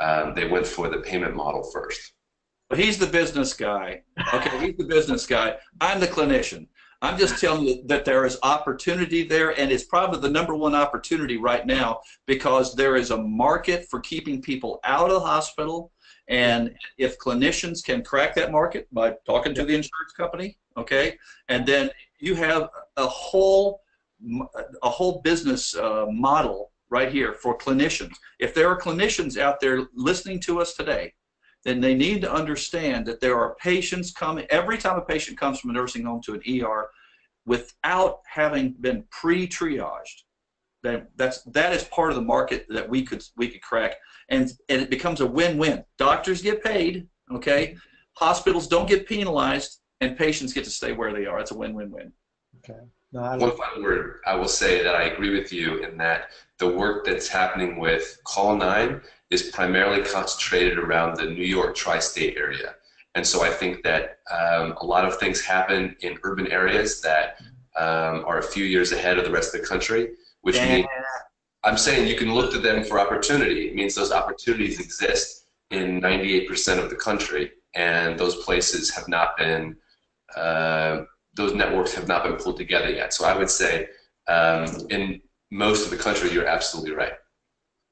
Um, they went for the payment model first. But he's the business guy. Okay, he's the business guy. I'm the clinician. I'm just telling you that there is opportunity there, and it's probably the number one opportunity right now because there is a market for keeping people out of the hospital. And if clinicians can crack that market by talking to the insurance company, okay, and then you have a whole a whole business uh, model right here for clinicians. If there are clinicians out there listening to us today, then they need to understand that there are patients coming, every time a patient comes from a nursing home to an ER without having been pre-triaged, that, that's, that is part of the market that we could, we could crack. And, and it becomes a win-win. Doctors get paid, okay? Hospitals don't get penalized, and patients get to stay where they are. It's a win-win-win. Okay. No, One final word, I will say that I agree with you in that the work that's happening with Call 9 is primarily concentrated around the New York tri-state area. And so I think that um, a lot of things happen in urban areas that um, are a few years ahead of the rest of the country, which yeah. means I'm saying you can look to them for opportunity. It means those opportunities exist in 98% of the country, and those places have not been uh, those networks have not been pulled together yet. So I would say um, in most of the country, you're absolutely right.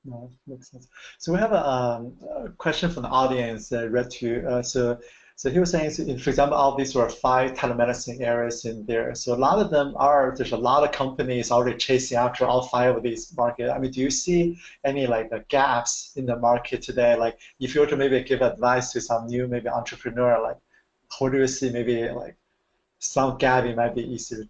No, makes sense. So we have a, um, a question from the audience uh, read to uh, so so he was saying, for example, all these were five telemedicine areas in there. So a lot of them are, there's a lot of companies already chasing after all five of these markets. I mean, do you see any like the gaps in the market today? Like if you were to maybe give advice to some new maybe entrepreneur, like how do you see maybe like some Gabby might be easier.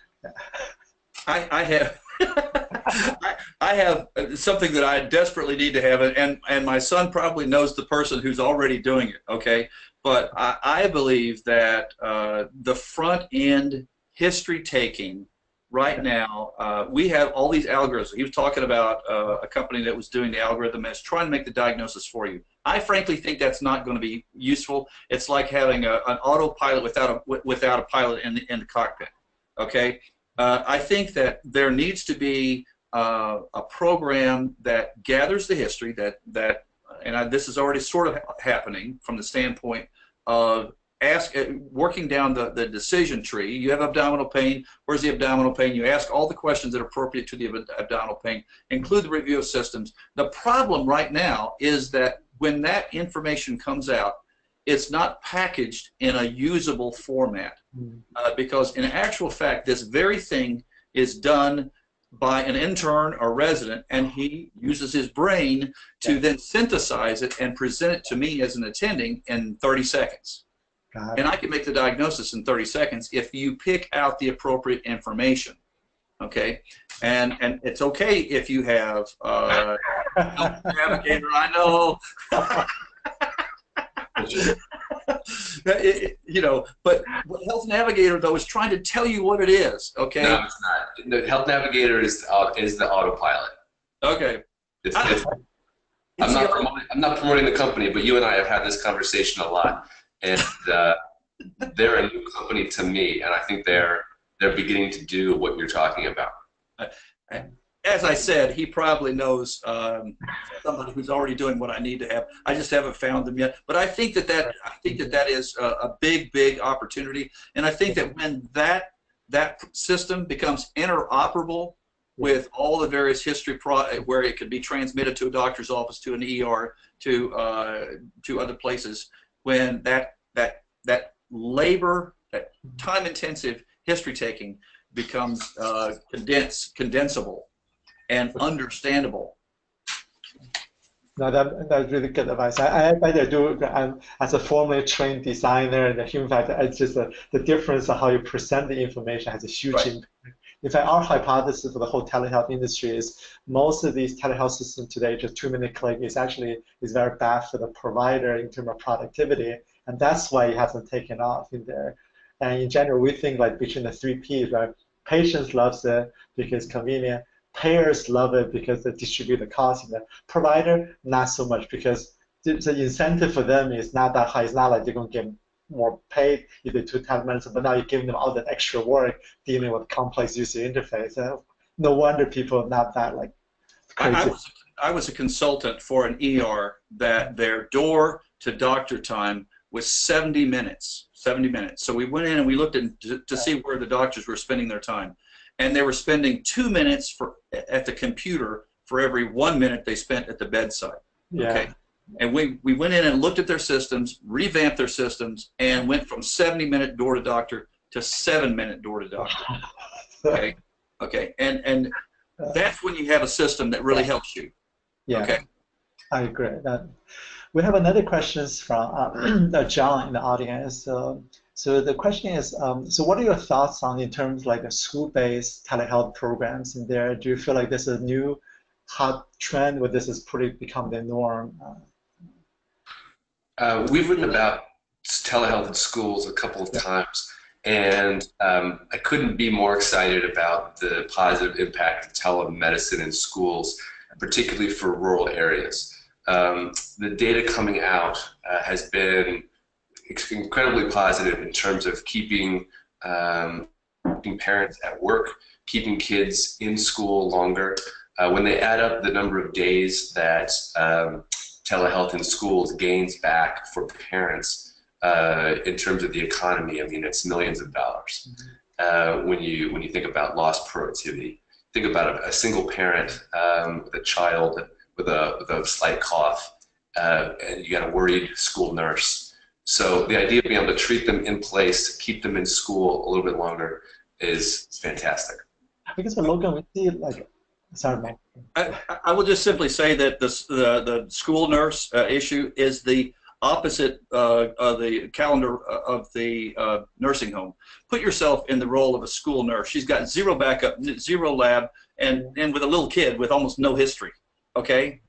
I, I have [laughs] I, I, have something that I desperately need to have, and and my son probably knows the person who's already doing it. Okay, but I, I believe that uh, the front end history taking right now, uh, we have all these algorithms. He was talking about uh, a company that was doing the algorithm is trying to make the diagnosis for you. I frankly think that's not going to be useful. It's like having a, an autopilot without a without a pilot in the in the cockpit. Okay, uh, I think that there needs to be uh, a program that gathers the history that that, and I, this is already sort of happening from the standpoint of ask uh, working down the, the decision tree. You have abdominal pain. Where's the abdominal pain? You ask all the questions that are appropriate to the abdominal pain. Include the review of systems. The problem right now is that when that information comes out it's not packaged in a usable format. Mm. uh, because in actual fact this very thing is done by an intern or resident and he uses his brain to then synthesize it and present it to me as an attending in 30 seconds and I can make the diagnosis in 30 seconds if you pick out the appropriate information. Okay, and and it's okay if you have uh, [laughs] navigator. I know. [laughs] [laughs] [laughs] it, you know, but what Health Navigator though is trying to tell you what it is. Okay. No, it's not. The Health Navigator is uh, is the autopilot. Okay. It's, it's, [laughs] I'm not promoting. I'm not promoting the company, but you and I have had this conversation a lot and uh, they're a new company to me, and I think they're they're beginning to do what you're talking about. As I said, he probably knows um, somebody who's already doing what I need to have. I just haven't found them yet. But I think that that I think that that is a, a big, big opportunity, and I think that when that that system becomes interoperable with all the various history where it could be transmitted to a doctor's office, to an ER, to uh, to other places, when that that that labor, that time-intensive history taking becomes uh, condensable, and understandable. No, that, that's really good advice. I, I better do, I'm, as a formally trained designer and a human factor, it's just a, the difference of how you present the information has a huge right. impact. In fact, our hypothesis for the whole telehealth industry is most of these telehealth systems today, just two minute click, is actually is very bad for the provider in terms of productivity, and that's why it hasn't taken off in there. And in general, we think like between the three P's, right? Patients loves it because it's convenient. Payers love it because they distribute the cost. And the provider, not so much because the, the incentive for them is not that high. It's not like they're going to get more paid if they do telemedicine, but now you're giving them all that extra work dealing with complex user interface. And no wonder people are not that like crazy. I, I, was I was a consultant for an ER that their door to doctor time was 70 minutes. 70 minutes. So we went in and we looked at, to, to see where the doctors were spending their time, and they were spending two minutes for at the computer for every one minute they spent at the bedside. yeah. Okay. And we, we went in and looked at their systems, revamped their systems, and went from 70 minute door to doctor to seven minute door to doctor. [laughs] Okay. Okay. And and that's when you have a system that really helps you. Yeah, Okay. I agree. That, we have another questions from uh, [clears throat] John in the audience. So, so the question is, um, so what are your thoughts on in terms like the school-based telehealth programs in there? Do you feel like this is a new hot trend, where this has pretty become the norm? Uh, Uh, we've written about telehealth in schools a couple of times, and um, I couldn't be more excited about the positive impact of telemedicine in schools, particularly for rural areas. Um, the data coming out uh, has been incredibly positive in terms of keeping, um, keeping parents at work, keeping kids in school longer. Uh, when they add up the number of days that um, telehealth in schools gains back for parents uh, in terms of the economy. I mean, it's millions of dollars. Uh, when you when you think about lost productivity, think about a, a single parent um, with a child with a with a slight cough, uh, and you got a worried school nurse. So the idea of being able to treat them in place, keep them in school a little bit longer, is fantastic. I guess with Logan, we see like, sorry, Mike. I, I will just simply say that the, the, the school nurse uh, issue is the opposite uh, of the calendar of the uh, nursing home. Put yourself in the role of a school nurse. She's got zero backup, zero lab, and, and with a little kid with almost no history, okay?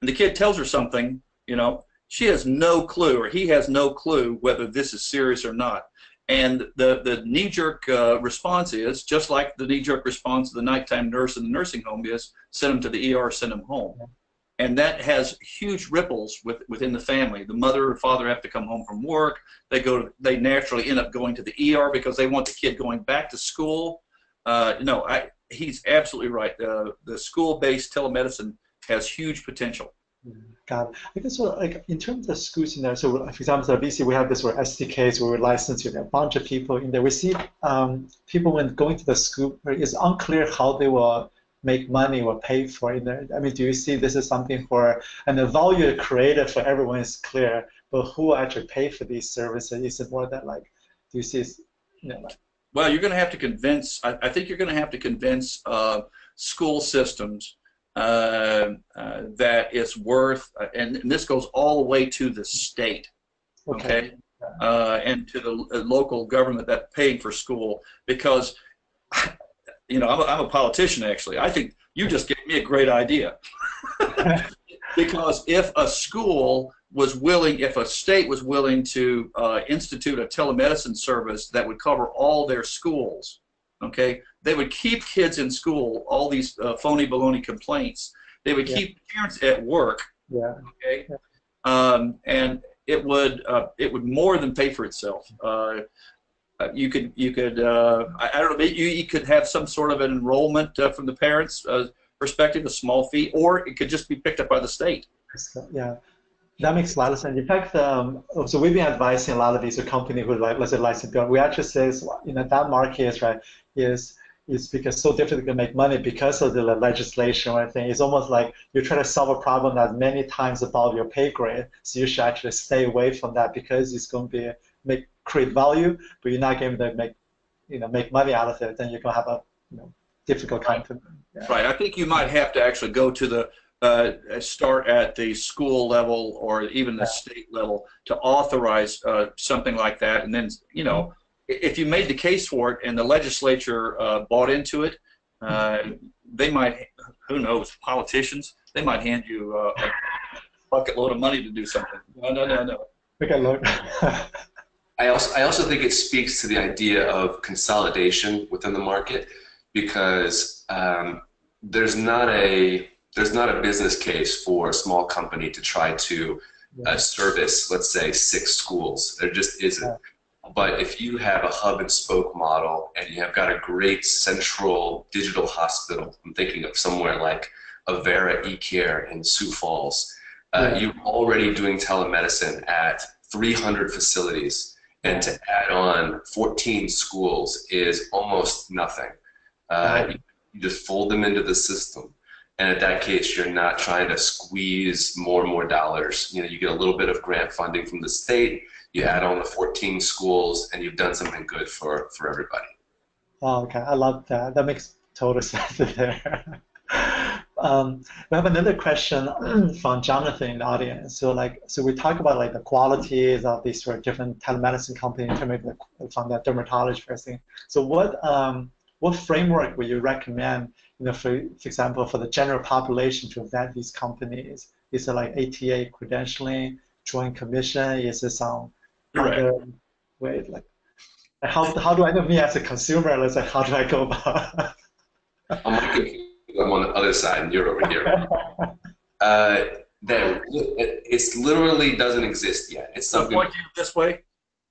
And the kid tells her something, you know, she has no clue or he has no clue whether this is serious or not. And the, the knee-jerk uh, response is, just like the knee-jerk response of the nighttime nurse in the nursing home is, send them to the ER, send them home. And that has huge ripples with, within the family. The mother or father have to come home from work. They go. To, they naturally end up going to the ER because they want the kid going back to school. Uh, no, I, he's absolutely right. Uh, the school-based telemedicine has huge potential. Got it. I guess so, like in terms of schools in there, so for example, at VSee we have this where SDKs where we're licensed with a bunch of people in there. We see um, people when going to the school, it's unclear how they will make money or pay for there. I mean, do you see this is something where, and the value created for everyone is clear, but who actually pay for these services? Is it more that like, do you see, you know, like, Well, you're going to have to convince. I, I think you're going to have to convince uh, school systems that it's worth, uh, and, and this goes all the way to the state, okay, uh, and to the uh, local government that paying for school, because, [sighs] you know, I'm a, I'm a politician actually. I think you just gave me a great idea, [laughs] because if a school was willing, if a state was willing to uh, institute a telemedicine service that would cover all their schools, okay, they would keep kids in school, all these uh, phony baloney complaints. They would Yeah. keep parents at work, yeah, okay, um, and it would uh, it would more than pay for itself. Uh, uh, you could you could uh, I, I don't know you, you could have some sort of an enrollment uh, from the parents' uh, perspective, a small fee, or it could just be picked up by the state. Yeah. That makes a lot of sense. In fact, um, so we've been advising a lot of these companies who like, let's say, license. We actually say, you know, that market is right is is because so difficult to make money because of the legislation or anything. It's almost like you're trying to solve a problem that many times above your pay grade. So you should actually stay away from that because it's going to be make create value, but you're not going to make you know make money out of it. Then you're going to have a you know difficult time to. Yeah. Right. I think you might have to actually go to the uh, start at the school level or even the Yeah. state level to authorize uh, something like that, and then you know if you made the case for it and the legislature uh, bought into it, uh, they might who knows politicians they might hand you uh, a bucket load of money to do something. No, no, no, no. Okay, look. [laughs] I also, I also think it speaks to the idea of consolidation within the market because um, there's not a there's not a business case for a small company to try to uh, service, let's say, six schools. There just isn't. But if you have a hub and spoke model and you have got a great central digital hospital, I'm thinking of somewhere like Avera eCare in Sioux Falls, uh, yeah. you're already doing telemedicine at 300 facilities, and to add on 14 schools is almost nothing. Uh, you just fold them into the system. And at that case, you're not trying to squeeze more and more dollars. You know, you get a little bit of grant funding from the state, you add on the 14 schools, and you've done something good for, for everybody. Oh, okay. I love that. That makes total [laughs] sense there. um, we have another question [clears throat] from Jonathan in the audience. So, like, so we talk about like the qualities of these sort of different telemedicine companies in terms of the, from that dermatology first thing. So, what um, what framework would you recommend, you know, for, for example, for the general population to vet these companies? Is it like ATA credentialing, joint commission? Is it some right. other way? Like, how, how do I know me as a consumer? Let's say, how do I go about? I'm on the other side, and you're over here. [laughs] uh, that it literally doesn't exist yet. It's something. Point you this way.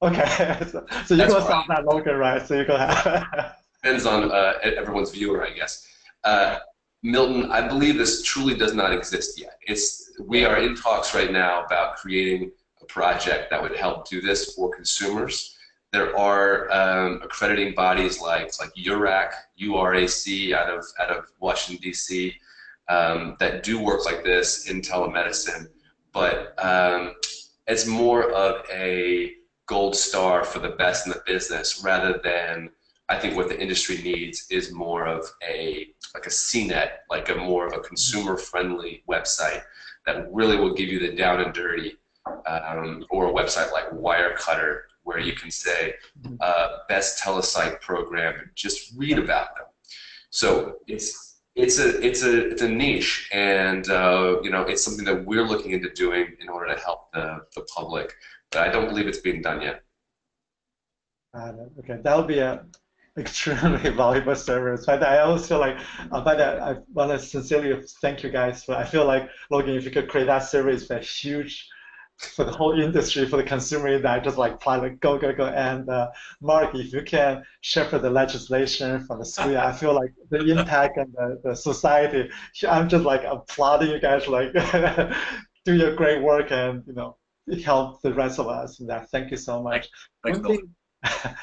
Okay, [laughs] so, so you're gonna stop that Logan, right? So you're gonna have [laughs] depends on uh, everyone's viewer, I guess. Uh, Milton, I believe this truly does not exist yet. It's we are in talks right now about creating a project that would help do this for consumers. There are um, accrediting bodies like like URAC, URAC out of out of Washington D.C. Um, that do work like this in telemedicine, but um, it's more of a gold star for the best in the business rather than I think what the industry needs is more of a like a CNET, like a more of a consumer-friendly website that really will give you the down and dirty, um, or a website like Wirecutter where you can say uh, best telepsych program and just read about them. So it's it's a it's a it's a niche, and uh, you know it's something that we're looking into doing in order to help the the public. But I don't believe it's being done yet. Uh, okay, that would be a extremely [laughs] valuable service. But I always feel like, uh, but I, I want to sincerely thank you guys. For, I feel like Logan, if you could create that service, for huge for the whole industry, for the consumer, that just like like go go go. And uh, Mark, if you can shepherd the legislation from the school, I feel like the impact and the, the society. I'm just like applauding you guys, like [laughs] do your great work and you know help the rest of us. And that thank you so much. Thanks, thing, [laughs]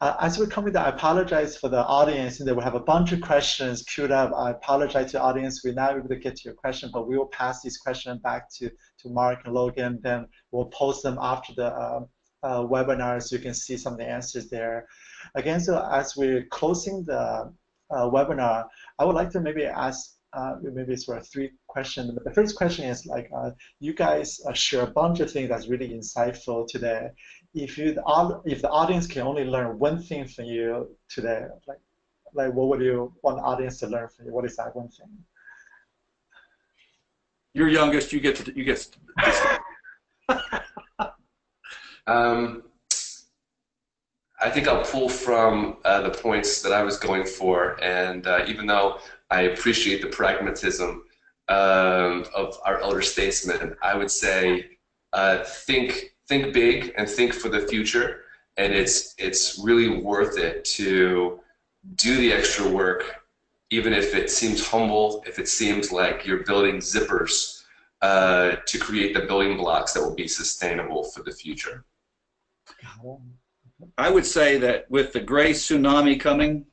uh, as we come to I apologize for the audience. That we have a bunch of questions queued up. I apologize to the audience. We're not able to get to your question, but we will pass these questions back to, to Mark and Logan. Then we'll post them after the uh, uh, webinar so you can see some of the answers there. Again, so as we're closing the uh, webinar, I would like to maybe ask uh, maybe it's for three questions. But the first question is like, uh, you guys uh, share a bunch of things that's really insightful today if you if the audience can only learn one thing from you today, like like what would you want the audience to learn from you? What is that one thing? You're youngest. You get to you get. [laughs] um, I think I'll pull from uh, the points that I was going for, and uh, even though I appreciate the pragmatism um, of our elder statesmen, I would say uh, think think big and think for the future. And it's it's really worth it to do the extra work, even if it seems humble, if it seems like you're building zippers uh, to create the building blocks that will be sustainable for the future. I would say that with the gray tsunami coming,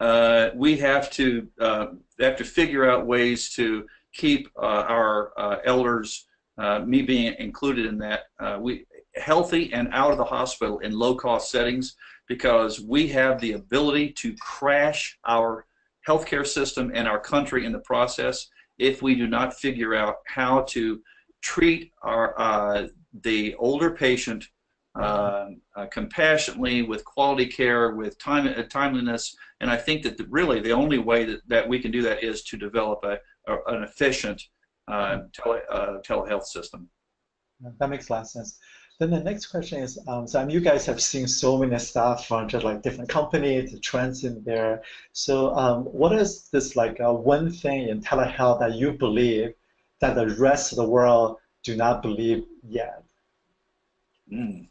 uh, we have to uh, have to figure out ways to keep uh, our uh, elders uh, me being included in that, uh, we healthy and out of the hospital in low-cost settings because we have the ability to crash our healthcare system and our country in the process if we do not figure out how to treat our uh, the older patient uh, uh, compassionately, with quality care, with time, uh, timeliness, and I think that the, really the only way that, that we can do that is to develop a, a an efficient uh, tele, uh, telehealth system. That makes a lot of sense. Then the next question is, um, so I you guys have seen so many stuff from just like different companies, the trends in there. So um, what is this like uh, one thing in telehealth that you believe that the rest of the world do not believe yet? Mm.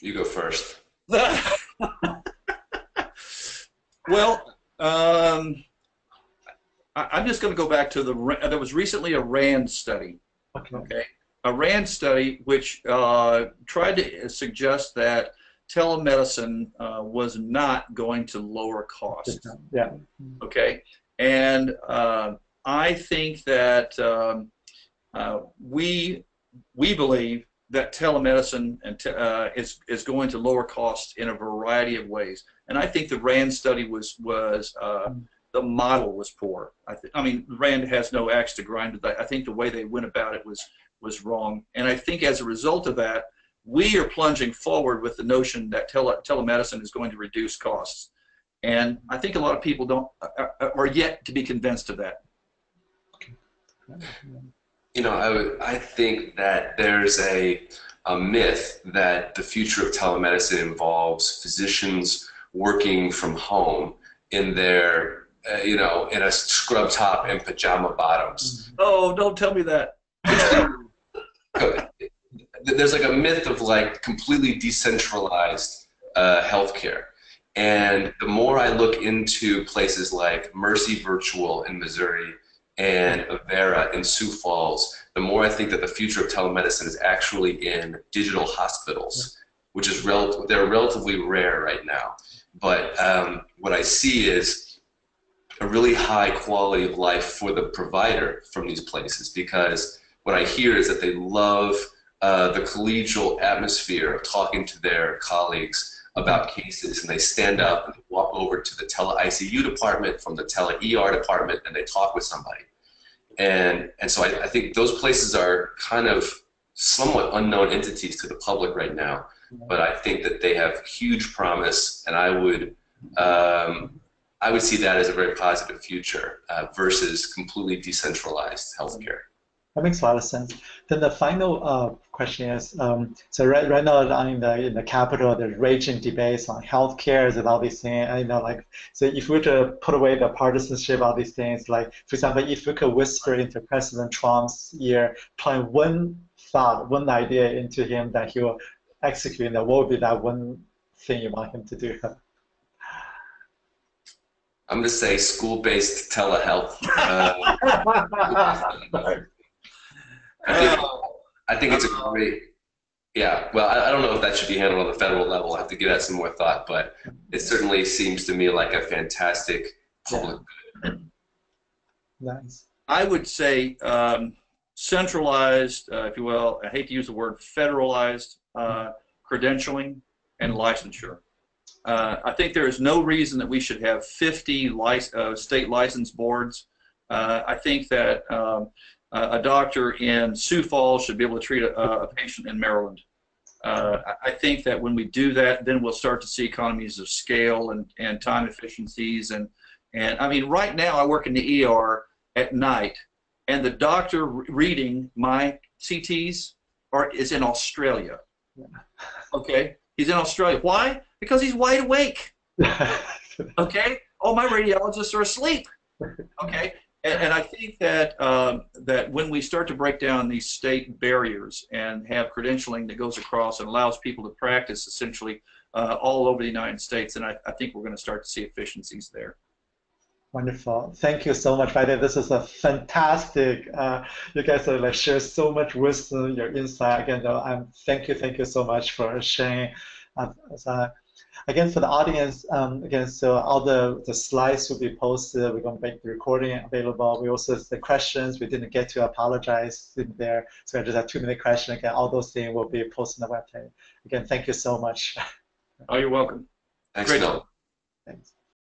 You go first. [laughs] well, um, I, am just going to go back to the. There was recently a RAND study. Okay. okay a RAND study which uh, tried to suggest that telemedicine uh, was not going to lower costs. Yeah. Okay. And uh, I think that um, uh, we we believe that telemedicine and te uh, is is going to lower costs in a variety of ways. And I think the RAND study was was uh, the model was poor. I, I mean, RAND has no axe to grind. I think the way they went about it was was wrong. And I think as a result of that, we are plunging forward with the notion that tele telemedicine is going to reduce costs. And I think a lot of people don't uh, are yet to be convinced of that. You know, I, I think that there's a, a myth that the future of telemedicine involves physicians working from home in their, uh, you know, in a scrub top and pajama bottoms. Oh, don't tell me that. [laughs] there's like a myth of like completely decentralized uh, healthcare. And the more I look into places like Mercy Virtual in Missouri and Avera in Sioux Falls, the more I think that the future of telemedicine is actually in digital hospitals, which is rel- they're relatively rare right now. But um, what I see is a really high quality of life for the provider from these places because what I hear is that they love uh, the collegial atmosphere of talking to their colleagues about cases, and they stand up and walk over to the tele ICU department from the tele ER department, and they talk with somebody. And and so I, I think those places are kind of somewhat unknown entities to the public right now, but I think that they have huge promise, and I would. Um, I would see that as a very positive future uh, versus completely decentralized healthcare. That makes a lot of sense. Then the final uh, question is, um, so right, right now in the in the capital, there's raging debates on healthcare and all these things. And, you know, like, so if we were to put away the partisanship, all these things, like, for example, if we could whisper into President Trump's ear, plant one thought, one idea into him that he will execute, and what would be that one thing you want him to do? [laughs] I'm going to say school-based telehealth. [laughs] Uh, I think, I think it's a great. Yeah, well, I, I, don't know if that should be handled on the federal level. I have to give that some more thought, but it certainly seems to me like a fantastic public good. Nice. I would say um, centralized, uh, if you will. I hate to use the word federalized uh, credentialing and licensure. Uh, I think there is no reason that we should have 50 lic- uh, state license boards. Uh, I think that um, a doctor in Sioux Falls should be able to treat a, a patient in Maryland. Uh, I think that when we do that, then we'll start to see economies of scale and, and time efficiencies. And, and I mean, right now I work in the ER at night, and the doctor reading my CTs are, is in Australia. Okay? He's in Australia. Why? Because he's wide awake. [laughs] Okay? All my radiologists are asleep. Okay? And, and I think that um, that when we start to break down these state barriers and have credentialing that goes across and allows people to practice essentially uh, all over the United States, and I, I think we're going to start to see efficiencies there. Wonderful. Thank you so much, Friday. This is a fantastic. Uh, you guys are like share so much wisdom, your insight. Again, I'm thank you, thank you so much for sharing. Uh, Again, for the audience, um, again, so all the, the slides will be posted. We're going to make the recording available. We also, the questions we didn't get to apologize in there. So I just have two minute question. Again, all those things will be posted on the website. Again, thank you so much. Oh, you're welcome. Thanks, Great. Thanks.